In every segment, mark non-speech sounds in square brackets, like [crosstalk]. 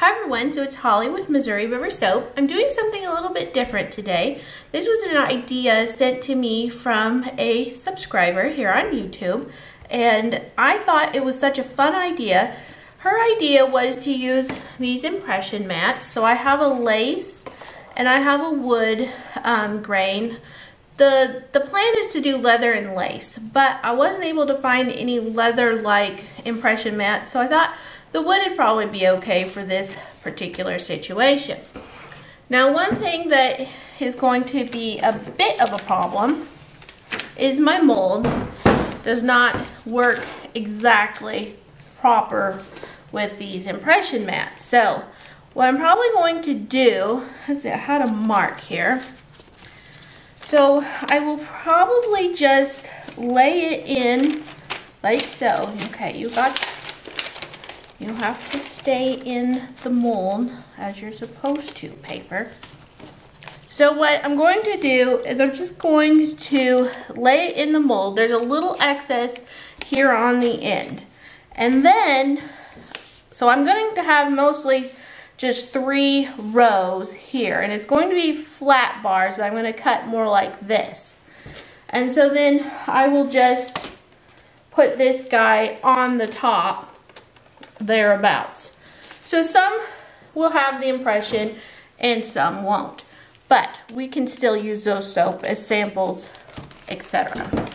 Hi everyone, so it's Holly with Missouri River Soap. I'm doing something a little bit different today. This was an idea sent to me from a subscriber here on YouTube, and I thought it was such a fun idea. Her idea was to use these impression mats. So I have a lace and I have a wood um, grain. The, the plan is to do leather and lace, but I wasn't able to find any leather-like impression mats, so I thought the wood would probably be okay for this particular situation. Now one thing that is going to be a bit of a problem is my mold does not work exactly proper with these impression mats. So what I'm probably going to do, see, I had a mark here. So I will probably just lay it in like so. Okay, you got you have to stay in the mold as you're supposed to, paper. So what I'm going to do is I'm just going to lay it in the mold. There's a little excess here on the end. And then, so I'm going to have mostly just three rows here. And it's going to be flat bars that I'm going to cut more like this. And so then I will just put this guy on the top thereabouts. So some will have the impression and some won't. But we can still use those soap as samples, etc.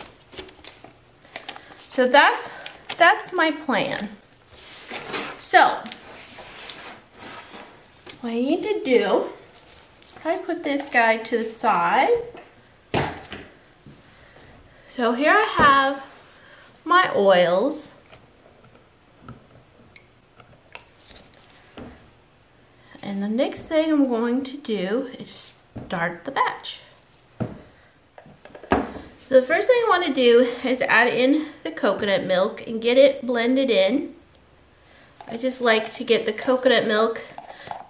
So that's that's my plan. So what I need to do, I put this guy to the side. So here I have my oils. And the next thing I'm going to do is start the batch. So the first thing I want to do is add in the coconut milk and get it blended in. I just like to get the coconut milk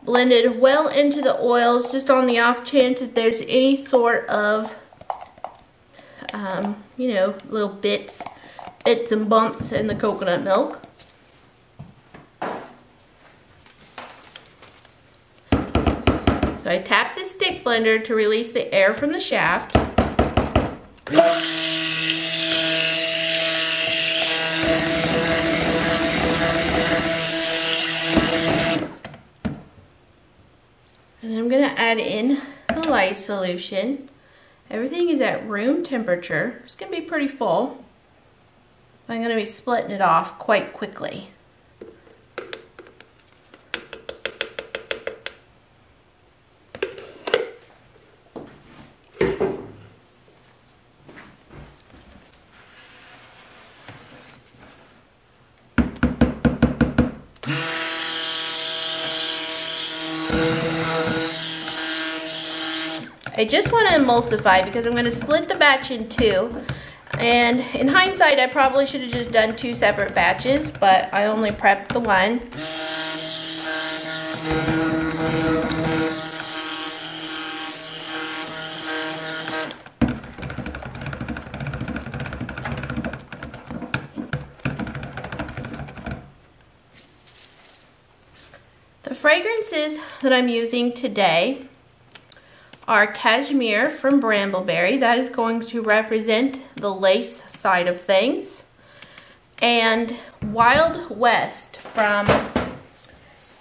blended well into the oils just on the off chance that there's any sort of, um, you know, little bits, bits and bumps in the coconut milk. So I tap the stick blender to release the air from the shaft. And I'm going to add in the lye solution. Everything is at room temperature. It's going to be pretty full. I'm going to be splitting it off quite quickly. I just want to emulsify because I'm going to split the batch in two. And in hindsight, I probably should have just done two separate batches, but I only prepped the one. The fragrances that I'm using today are Cashmere from Brambleberry. That is going to represent the lace side of things. And Wild West from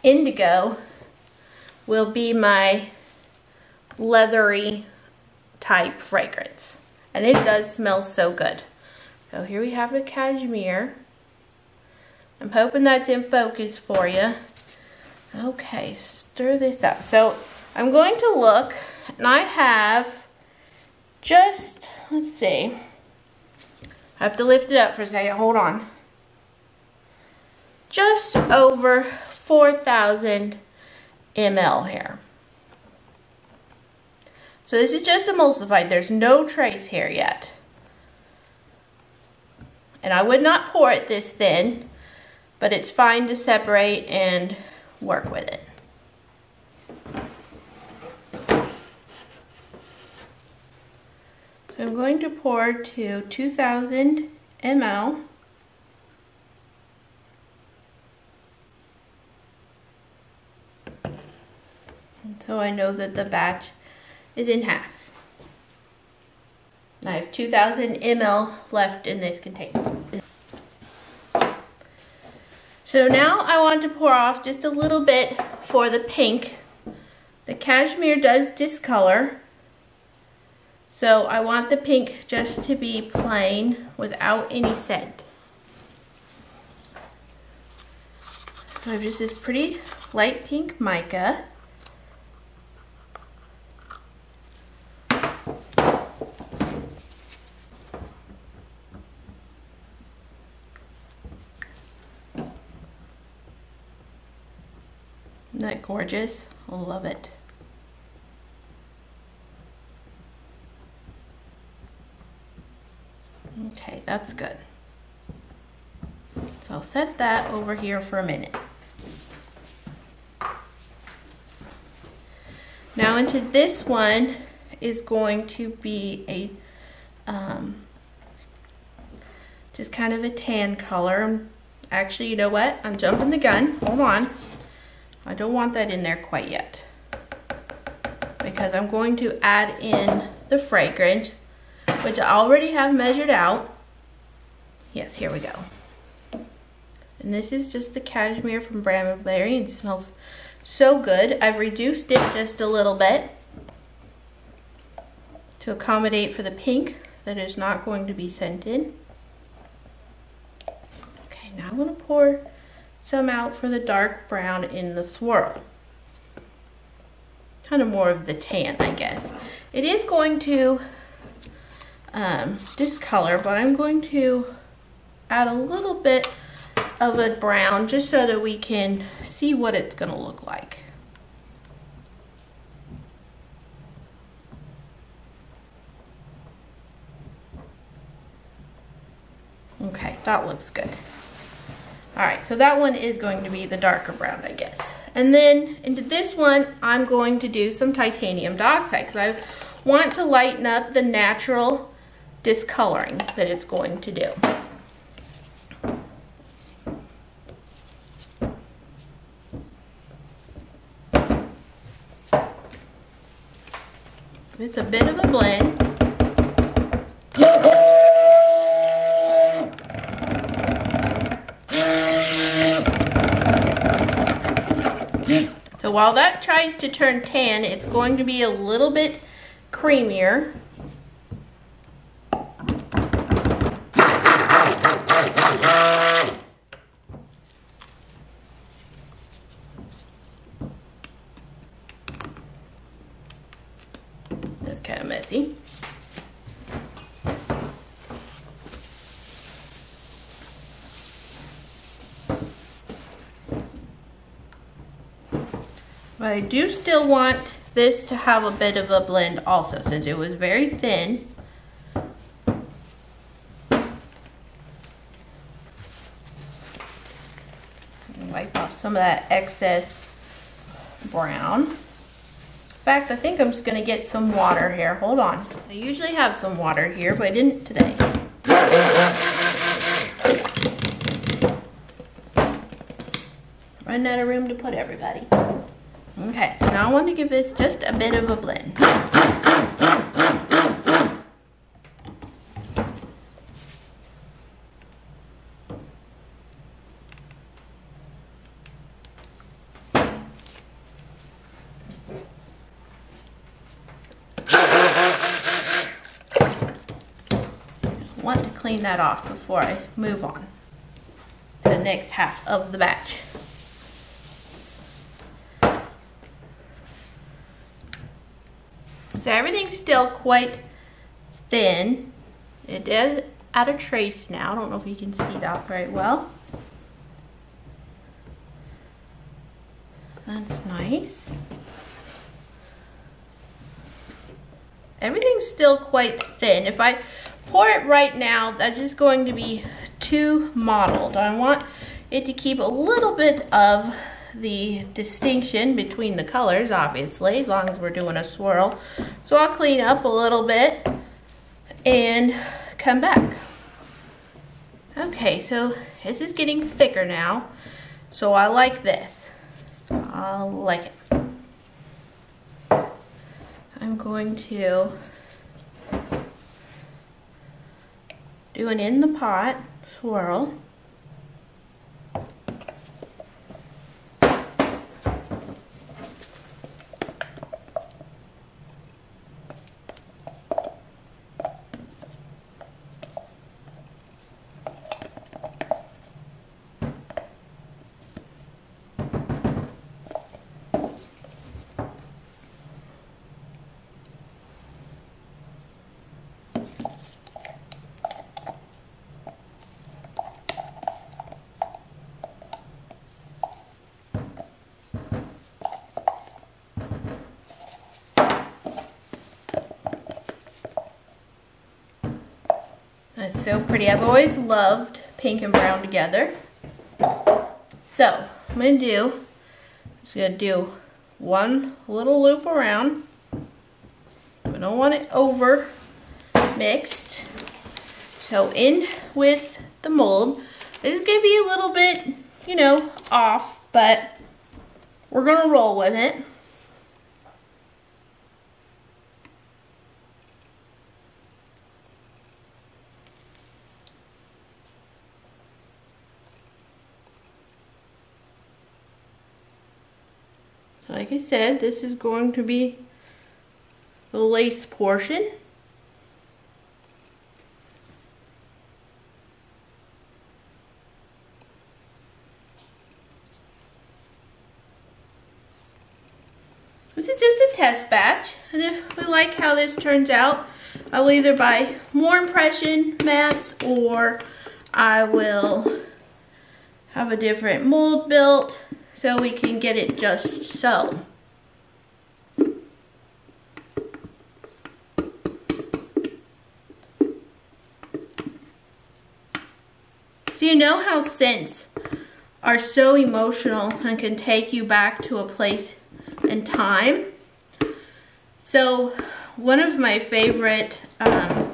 Indigo will be my leathery type fragrance. And it does smell so good. So here we have the cashmere. I'm hoping that's in focus for you. Okay, stir this up. So I'm going to look and I have just, let's see, I have to lift it up for a second, hold on. Just over 4,000 ml here. So this is just emulsified, there's no trace here yet. And I would not pour it this thin, but it's fine to separate and work with it. So I'm going to pour to 2000 ml. So I know that the batch is in half. I have 2000 ml left in this container. So now I want to pour off just a little bit for the pink. The cashmere does discolor. So I want the pink just to be plain without any scent. So I have just this pretty light pink mica. Isn't that gorgeous? I love it. Okay, that's good. So I'll set that over here for a minute. Now into this one is going to be a, um, just kind of a tan color. Actually, you know what? I'm jumping the gun. Hold on. I don't want that in there quite yet because I'm going to add in the fragrance, which I already have measured out. Yes, here we go. And this is just the cashmere from Brambleberry. It smells so good. I've reduced it just a little bit to accommodate for the pink that is not going to be scented. Okay, now I'm going to pour some out for the dark brown in the swirl. Kind of more of the tan, I guess. It is going to um, discolor, but I'm going to add a little bit of a brown just so that we can see what it's going to look like. Okay, that looks good. All right, so that one is going to be the darker brown, I guess. And then into this one, I'm going to do some titanium dioxide because I want to lighten up the natural discoloring that it's going to do. It's a bit of a blend. So while that tries to turn tan, it's going to be a little bit creamier. That's kind of messy. But I do still want this to have a bit of a blend also since it was very thin. Wipe off some of that excess brown. In fact, I think I'm just gonna get some water here. Hold on. I usually have some water here, but I didn't today. Running out of room to put everybody. Okay, so now I want to give this just a bit of a blend. want to clean that off before I move on to the next half of the batch. So everything's still quite thin. It is at a trace now. I don't know if you can see that very well. That's nice. Everything's still quite thin. If I pour it right now, that's just going to be too mottled. I want it to keep a little bit of the distinction between the colors, obviously, as long as we're doing a swirl. So I'll clean up a little bit and come back. Okay, so this is getting thicker now. So I like this. I like it. I'm going to do an in the pot swirl. That's so pretty. I've always loved pink and brown together. So, I'm to do, I'm just to do one little loop around. I don't want it over mixed. So in with the mold, this is to be a little bit, you know, off, but we're to roll with it. I said, this is going to be the lace portion. This is just a test batch, and if we like how this turns out, I'll either buy more impression mats or I will have a different mold built so we can get it just so. So you know how scents are so emotional and can take you back to a place and time? So one of my favorite um,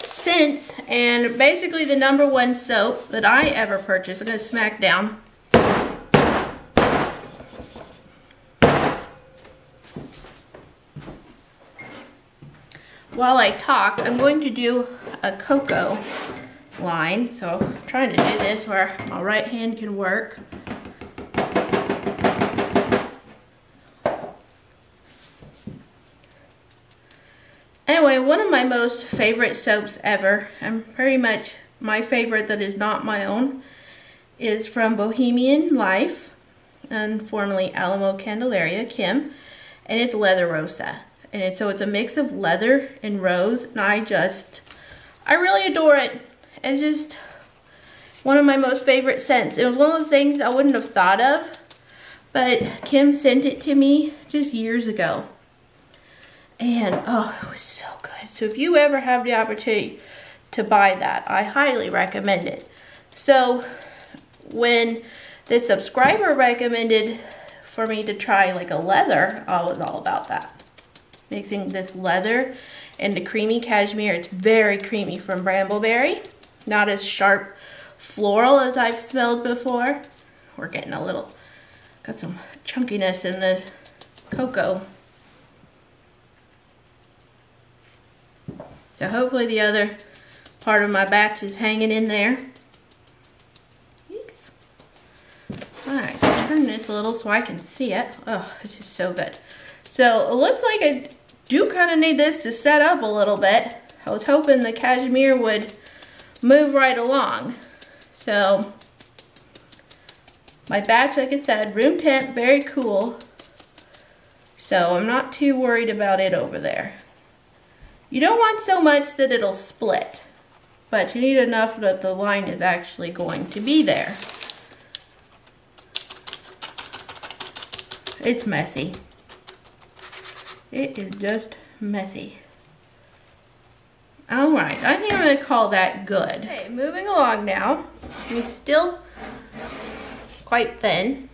scents and basically the number one soap that I ever purchased, I'm to smack down, while I talk, I'm going to do a cocoa line. So I'm trying to do this where my right hand can work. Anyway, one of my most favorite soaps ever, and pretty much my favorite that is not my own, is from Bohemian Life, and formerly Alamo Candelaria, Kim, and it's Leather Rosa and so it's a mix of leather and rose and I just I really adore it. It's just one of my most favorite scents. It was one of those things I wouldn't have thought of but Kim sent it to me just years ago. And oh it was so good. So if you ever have the opportunity to buy that I highly recommend it. So when the subscriber recommended for me to try like a leather I was all about that mixing this leather and the creamy cashmere. It's very creamy from Brambleberry. Not as sharp floral as I've smelled before. We're getting a little, got some chunkiness in the cocoa. So hopefully the other part of my batch is hanging in there. Thanks. Alright, turn this a little so I can see it. Oh, this is so good. So it looks like a do kind of need this to set up a little bit. I was hoping the cashmere would move right along. So my batch, like I said, room temp, very cool. So I'm not too worried about it over there. You don't want so much that it'll split, but you need enough that the line is actually going to be there. It's messy. It is just messy. All right, I think I'm gonna call that good. Okay, moving along now. It's still quite thin,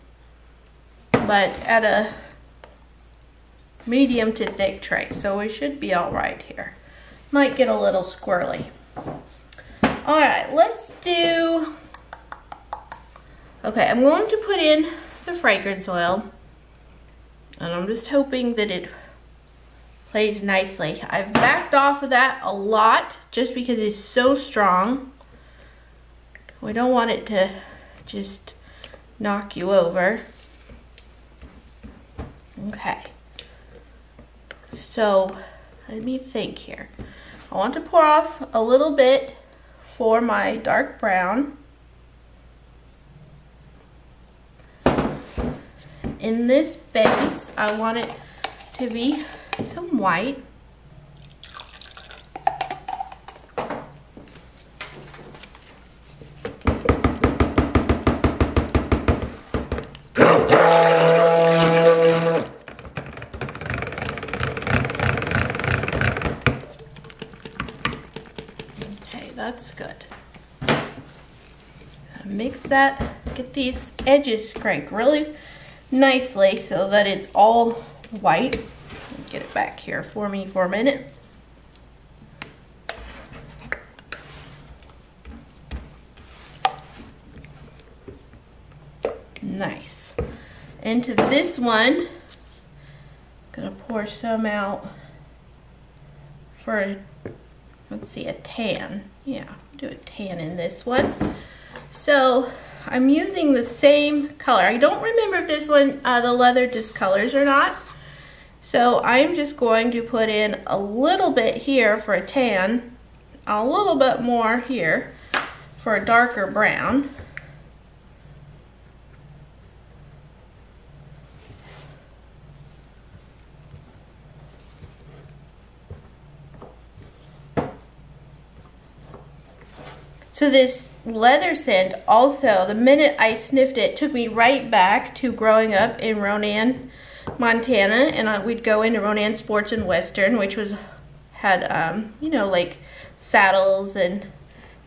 but at a medium to thick trace, so we should be all right here. Might get a little squirrely. All right, let's do, okay, I'm going to put in the fragrance oil, and I'm just hoping that it plays nicely. I've backed off of that a lot just because it's so strong. We don't want it to just knock you over. Okay. So, let me think here. I want to pour off a little bit for my dark brown. In this base, I want it to be white. Okay, that's good. Mix that, get these edges scraped really nicely so that it's all white. Back here for me for a minute. Nice. Into this one, gonna pour some out for, let's see, a tan. Yeah, do a tan in this one. So I'm using the same color. I don't remember if this one, uh, the leather discolors or not. So I'm just going to put in a little bit here for a tan, a little bit more here for a darker brown. So this leather scent also, the minute I sniffed it, took me right back to growing up in Ronan, Montana. And I, we'd go into Ronan Sports and Western, which was, had, um, you know, like saddles and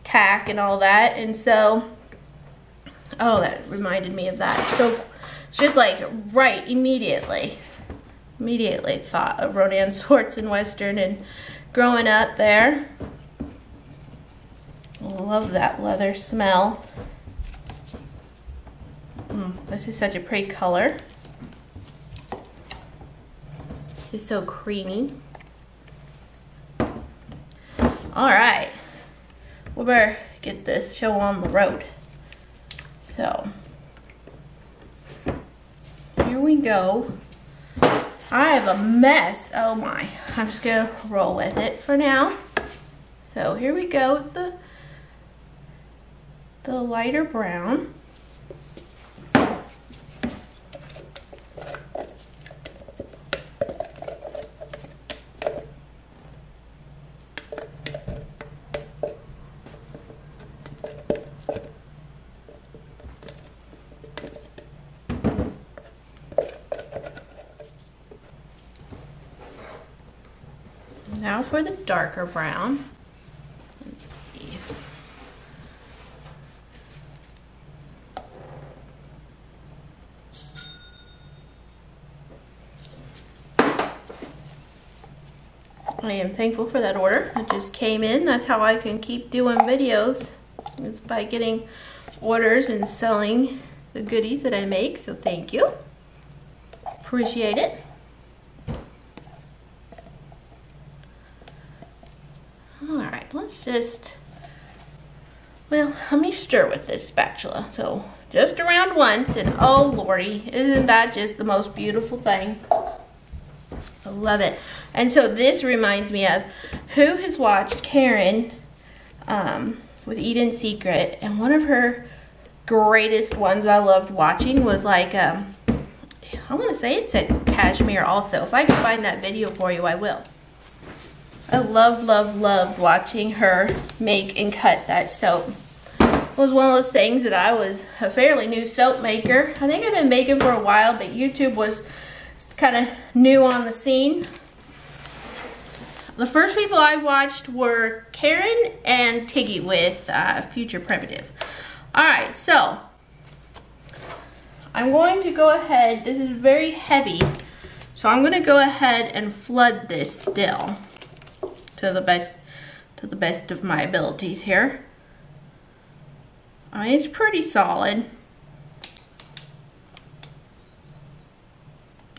tack and all that. And so, oh, that reminded me of that. So it's just like right immediately, immediately thought of Ronan [laughs] Sports and Western and growing up there. Love that leather smell. Mm, this is such a pretty color. It's so creamy. All right, we better get this show on the road. So, here we go. I have a mess. Oh my. I'm just gonna roll with it for now. So here we go with the the lighter brown. Now for the darker brown. I am thankful for that order. It just came in. That's how I can keep doing videos. It's by getting orders and selling the goodies that I make. So thank you. Appreciate it. Alright, let's just, well, let me stir with this spatula. So just around once and oh lordy, isn't that just the most beautiful thing? I love it. And so this reminds me of who has watched Karen um, with Edens Secret, and one of her greatest ones I loved watching was like, um, I want to say it said cashmere also. If I can find that video for you, I will. I love, love, loved watching her make and cut that soap. It was one of those things that I was a fairly new soap maker. I think I've been making for a while, but YouTube was kind of new on the scene. The first people I watched were Karen and Tiggy with uh, Future Primitive. Alright, so I'm going to go ahead, this is very heavy, so I'm going to go ahead and flood this still to the best to the best of my abilities here. I mean, it's pretty solid.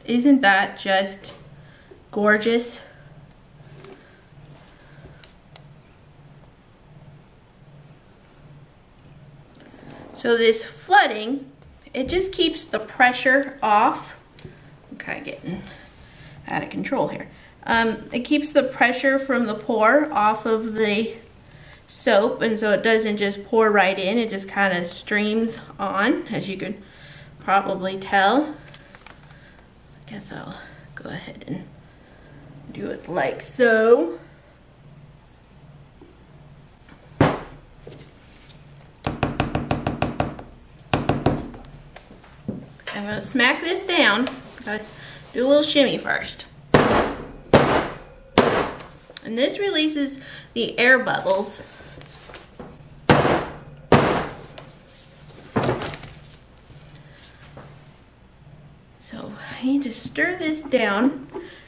Isn't that just gorgeous? So this flooding, it just keeps the pressure off. I'm kind of getting out of control here. Um, it keeps the pressure from the pour off of the soap and so it doesn't just pour right in, it just kind of streams on as you could probably tell. I guess I'll go ahead and do it like so. Gonna smack this down. Gotta do a little shimmy first. And this releases the air bubbles. So I need to stir this down.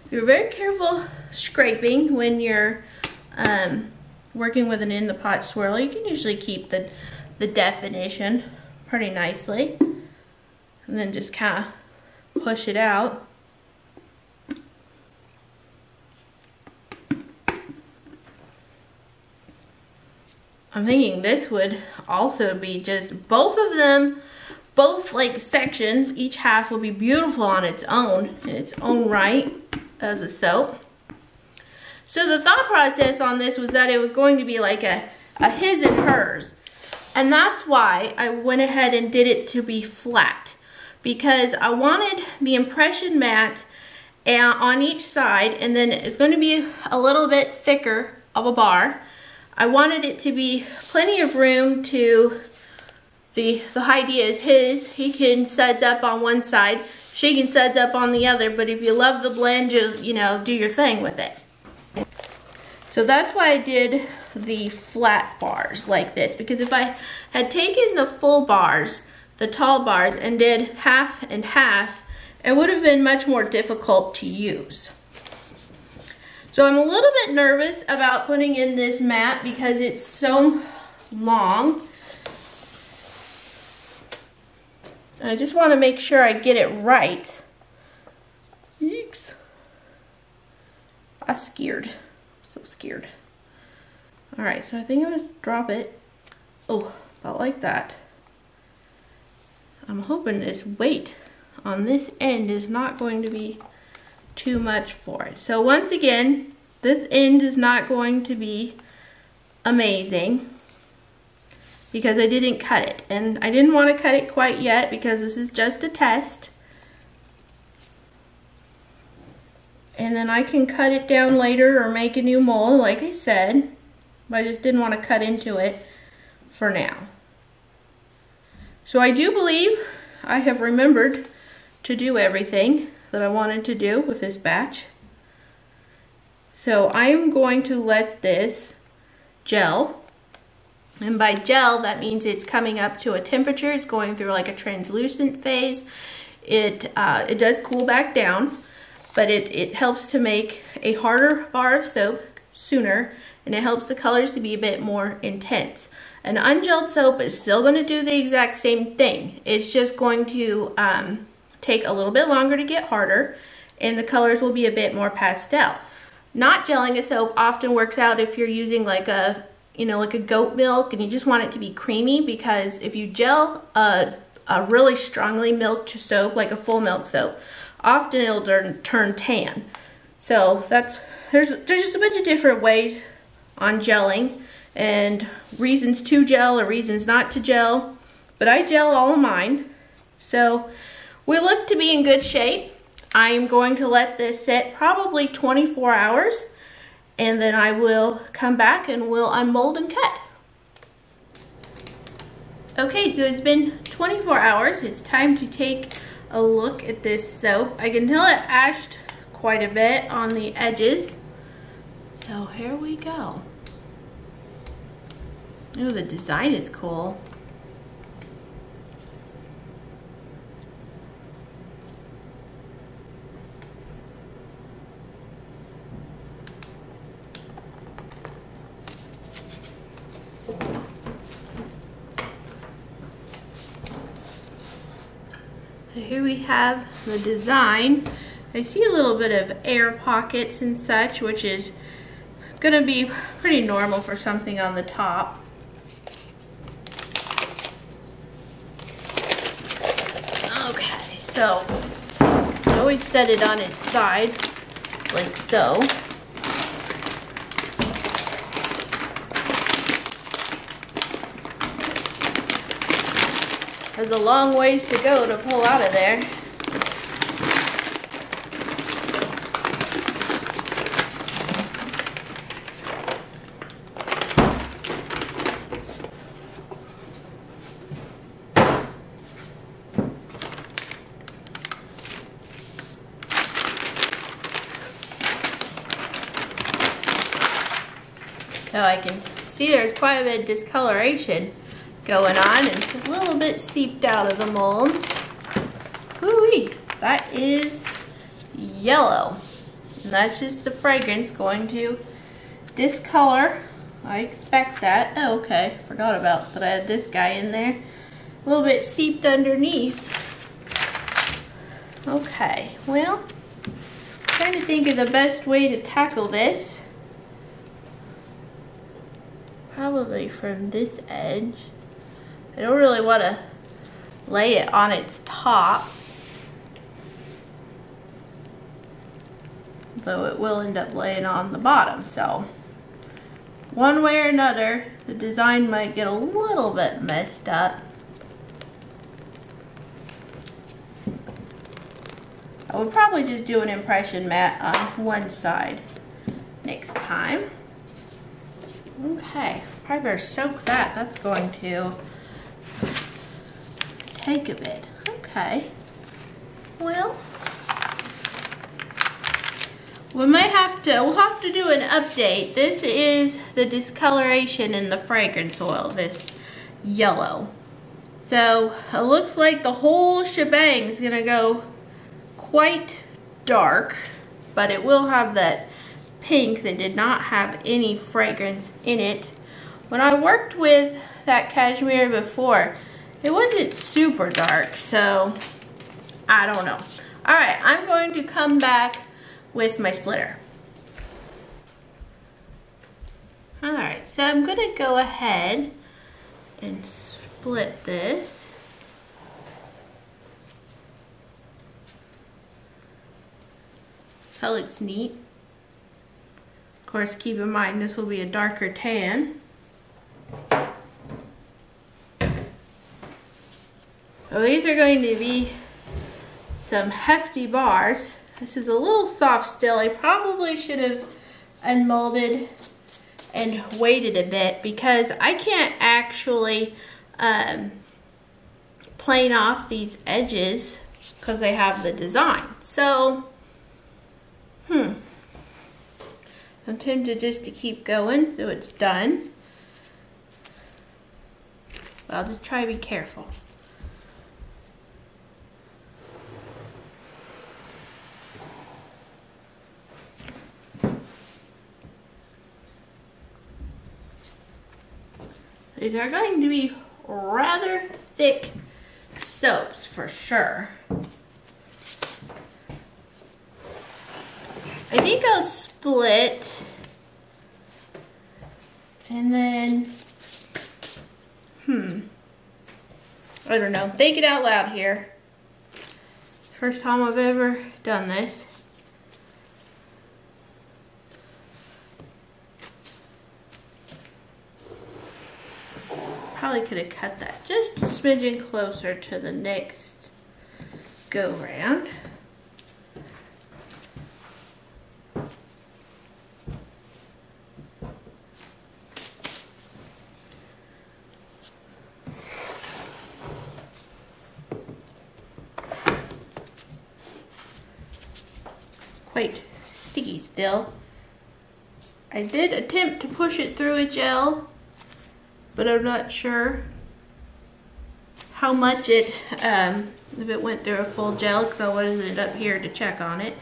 You're very careful scraping when you're um, working with an in the pot swirl. You can usually keep the, the definition pretty nicely. And then just kind of push it out. I'm thinking this would also be just both of them, both like sections, each half will be beautiful on its own, in its own right as a soap. So the thought process on this was that it was going to be like a, a his and hers. And that's why I went ahead and did it to be flat. Because I wanted the impression mat uh, on each side and then it's going to be a little bit thicker of a bar. I wanted it to be plenty of room to, the, the idea is his, he can suds up on one side, she can suds up on the other, but if you love the blend, just, you know, do your thing with it. So that's why I did the flat bars like this, because if I had taken the full bars, the tall bars, and did half and half, it would have been much more difficult to use. So I'm a little bit nervous about putting in this mat because it's so long. I just want to make sure I get it right. Yeeks. I'm scared. So scared. Alright, so I think I'm going to drop it. Oh, about like that. I'm hoping this weight on this end is not going to be too much for it. So once again, this end is not going to be amazing because I didn't cut it. And I didn't want to cut it quite yet because this is just a test. And then I can cut it down later or make a new mold, like I said. But I just didn't want to cut into it for now. So I do believe I have remembered to do everything that I wanted to do with this batch. So I'm going to let this gel. And by gel, that means it's coming up to a temperature. It's going through like a translucent phase. It, uh, it does cool back down, but it, it helps to make a harder bar of soap sooner, and it helps the colors to be a bit more intense. An ungelled soap is still going to do the exact same thing. It's just going to um, take a little bit longer to get harder and the colors will be a bit more pastel. Not gelling a soap often works out if you're using like a, you know, like a goat milk and you just want it to be creamy because if you gel a, a really strongly milked soap, like a full milk soap, often it'll turn, turn tan. So that's, there's, there's just a bunch of different ways on gelling and reasons to gel or reasons not to gel, but I gel all of mine. So we look to be in good shape. I am going to let this sit probably 24 hours and then I will come back and we'll unmold and cut. Okay, so it's been 24 hours. It's time to take a look at this soap. I can tell it ashed quite a bit on the edges. So here we go. Oh, the design is cool. So here we have the design. I see a little bit of air pockets and such, which is gonna be pretty normal for something on the top. So, I always set it on its side, like so. There's a long ways to go to pull out of there. So I can see there's quite a bit of discoloration going on. It's a little bit seeped out of the mold. Ooh, that is yellow. And that's just the fragrance going to discolor. I expect that. Oh, okay, forgot about that I had this guy in there. A little bit seeped underneath. Okay, well, trying to think of the best way to tackle this. Probably from this edge. I don't really want to lay it on its top. Though it will end up laying on the bottom, so. One way or another, the design might get a little bit messed up. I would probably just do an impression mat on one side next time. Okay, probably better soak that. That's going to take a bit. Okay. Well, we may have to, we'll have to do an update. This is the discoloration in the fragrance oil, this yellow. So it looks like the whole shebang is gonna go quite dark, but it will have that pink that did not have any fragrance in it. When I worked with that cashmere before, it wasn't super dark, so I don't know. All right, I'm going to come back with my splitter. All right, so I'm gonna go ahead and split this. That looks neat. Of course, keep in mind this will be a darker tan. So these are going to be some hefty bars. This is a little soft still. I probably should have unmolded and waited a bit because I can't actually um, plane off these edges because they have the design. So, hmm. I'm tempted just to keep going so it's done. But I'll just try to be careful. These are going to be rather thick soaps for sure. I think I'll split and then, hmm, I don't know, think it out loud here. First time I've ever done this. Probably could have cut that just a smidgen closer to the next go round. Quite sticky still. I did attempt to push it through a gel but I'm not sure how much it, um, if it went through a full gel, because I wasn't up here to check on it.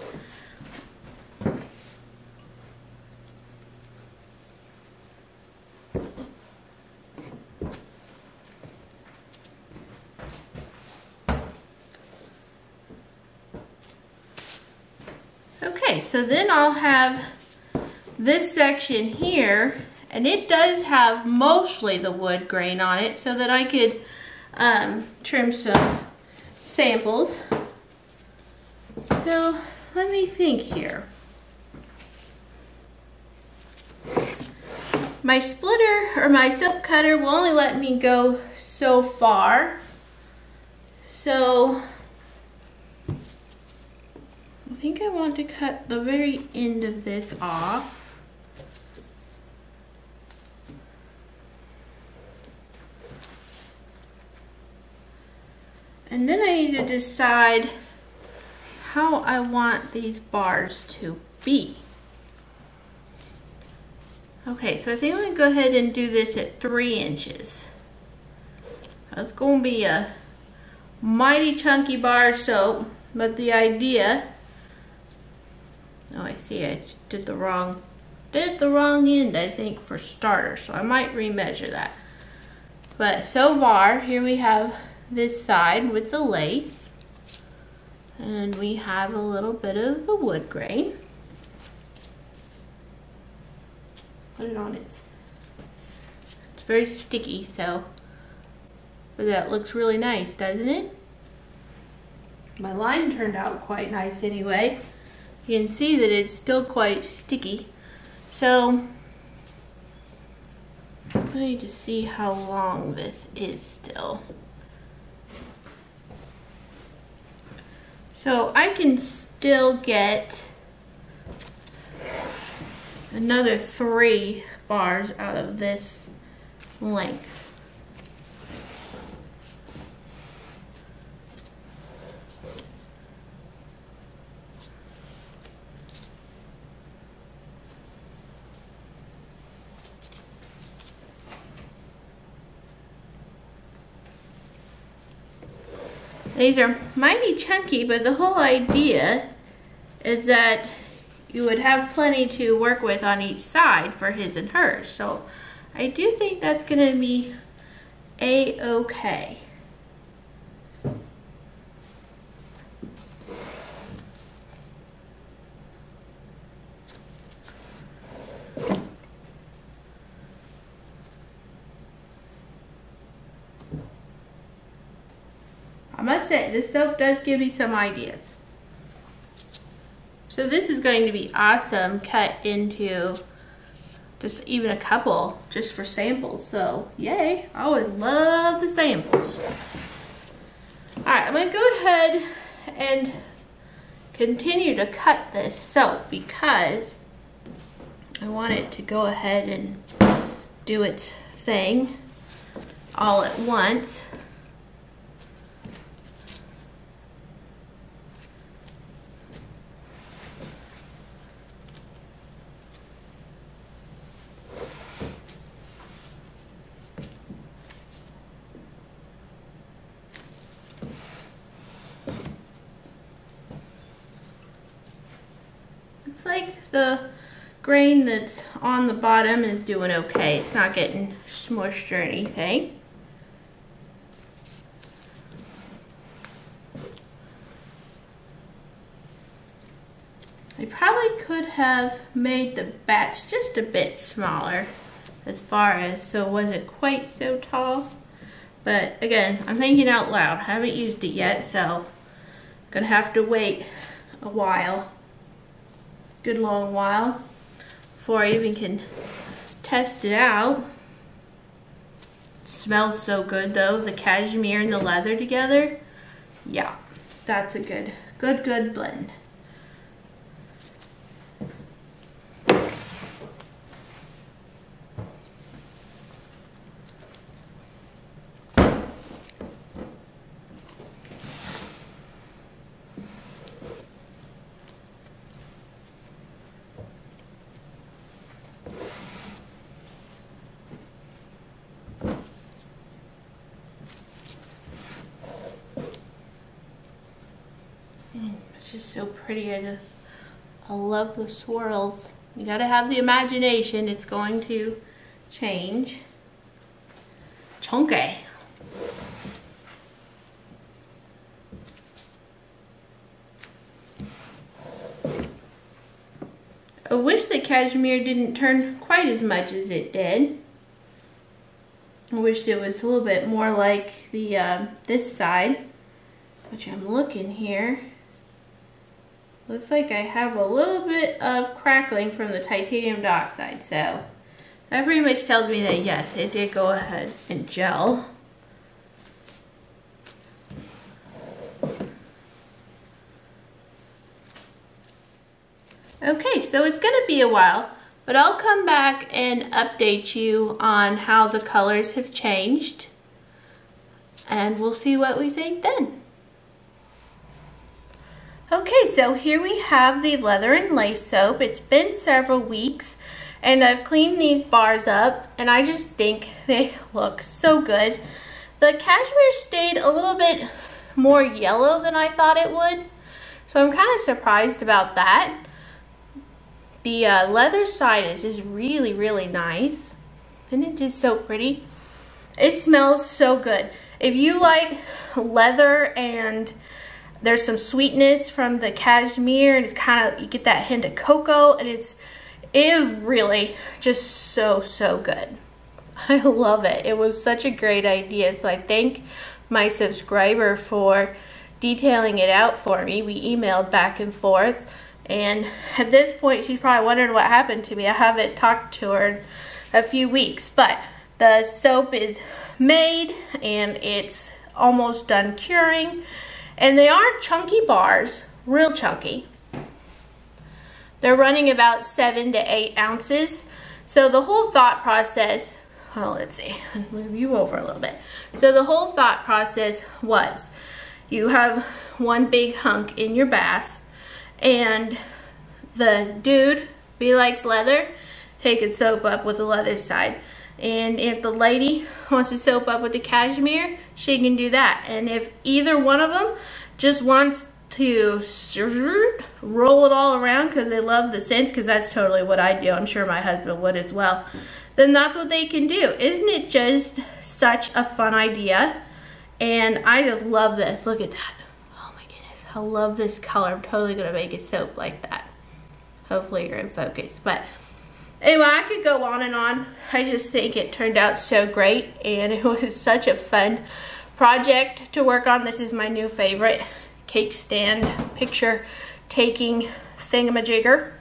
Okay, so then I'll have this section here and it does have mostly the wood grain on it so that I could um, trim some samples So let me think here. My splitter or my silk cutter will only let me go so far. So I think I want to cut the very end of this off. And then I need to decide how I want these bars to be. Okay, so I think I'm gonna go ahead and do this at three inches. That's gonna be a mighty chunky bar soap, but the idea, oh I see I did the wrong, did the wrong end I think for starter, so I might remeasure that. But so far, here we have this side with the lace. And we have a little bit of the wood grain. Put it on its, it's very sticky, so, but that looks really nice, doesn't it? My line turned out quite nice anyway. You can see that it's still quite sticky. So, I need to see how long this is still. So I can still get another three bars out of this length. These are mighty chunky, but the whole idea is that you would have plenty to work with on each side for his and hers. So I do think that's going to be a-okay. I must say, this soap does give me some ideas. So this is going to be awesome cut into just even a couple just for samples. So yay, I always love the samples. All right, I'm gonna go ahead and continue to cut this soap because I want it to go ahead and do its thing all at once. Looks like the grain that's on the bottom is doing okay. It's not getting smushed or anything. I probably could have made the batch just a bit smaller as far as so it wasn't quite so tall. But again, I'm thinking out loud. I haven't used it yet, so gonna have to wait a while good long while before I even can test it out. It smells so good though, the cashmere and the leather together. Yeah, that's a good, good, good blend. It's just so pretty. I just, I love the swirls. You gotta have the imagination. It's going to change. Chunky. I wish the cashmere didn't turn quite as much as it did. I wished it was a little bit more like the uh, this side, which I'm looking here. Looks like I have a little bit of crackling from the titanium dioxide. So that pretty much tells me that yes, it did go ahead and gel. Okay, so it's gonna be a while, but I'll come back and update you on how the colors have changed and we'll see what we think then. Okay, so here we have the leather and lace soap. It's been several weeks and I've cleaned these bars up and I just think [laughs] they look so good. The cashmere stayed a little bit more yellow than I thought it would, so I'm kind of surprised about that. The uh, leather side is just really, really nice. Isn't it just so pretty? It smells so good. If you like leather and there's some sweetness from the cashmere and it's kind of, you get that hint of cocoa and it's, it is really just so, so good. [laughs] I love it. It was such a great idea. So I thank my subscriber for detailing it out for me. We emailed back and forth and at this point, she's probably wondering what happened to me. I haven't talked to her in a few weeks, but the soap is made and it's almost done curing. And they are chunky bars, real chunky. They're running about seven to eight ounces. So the whole thought process, well, let's see, [laughs] move you over a little bit. So the whole thought process was you have one big hunk in your bath and the dude, be likes leather, he could soap up with the leather side. And if the lady wants to soap up with the cashmere, she can do that. And if either one of them just wants to roll it all around because they love the scents, because that's totally what I do. I'm sure my husband would as well. Then that's what they can do. Isn't it just such a fun idea? And I just love this. Look at that. Oh my goodness. I love this color. I'm totally going to make a soap like that. Hopefully you're in focus. But anyway, I could go on and on. I just think it turned out so great. And it was [laughs] such a fun project to work on. This is my new favorite cake stand picture taking thingamajigger.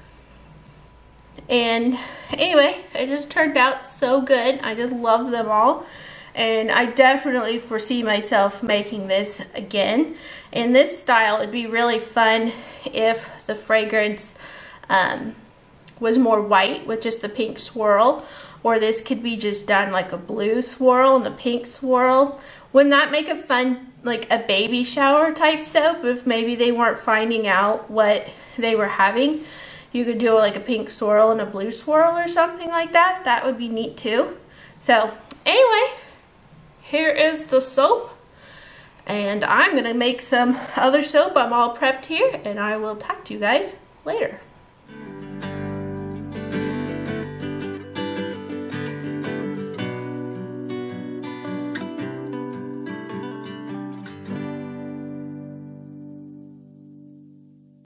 And anyway, it just turned out so good. I just love them all and I definitely foresee myself making this again. In this style, it'd be really fun if the fragrance um, was more white with just the pink swirl, or this could be just done like a blue swirl and a pink swirl. Wouldn't that make a fun, like a baby shower type soap if maybe they weren't finding out what they were having? You could do like a pink swirl and a blue swirl or something like that. That would be neat too. So anyway, here is the soap. And I'm going to make some other soap. I'm all prepped here. And I will talk to you guys later.